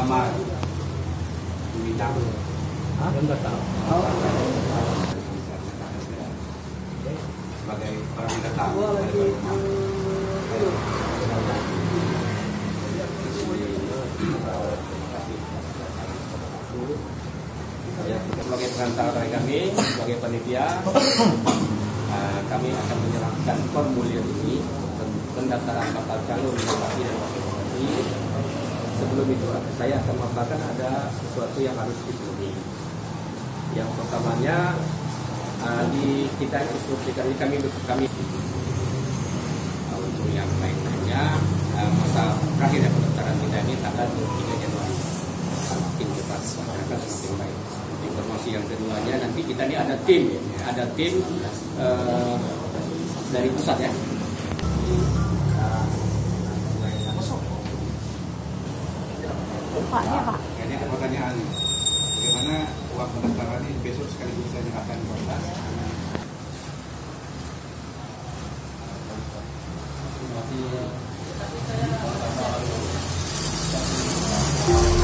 Muhammad Wilang. Hah? Yang nggak tahu. Sebagai orang yang rumah. Ya, sebagai perantara dari kami, sebagai panitia, uh, kami akan menyerahkan formulir ini pendaftaran bakal calon bupati dan wakil. Sebelum itu saya akan memaparkan ada sesuatu yang harus dipenuhi. Yang pertamanya uh, di kita instruksikan ini kami kami uh, untuk yang lain-lainnya uh, masa terakhir yang pendaftaran kita ini tanggal 23 Januari semakin cepat masyarakat semakin baik. Informasi yang keduanya nanti kita ini ada tim, ada tim uh, dari pusat ya. Paknya Pak. Jadi ada pertanyaan bagaimana uang pendaftaran ini besok sekaligus saya nyerahkan di kota Terima kasih.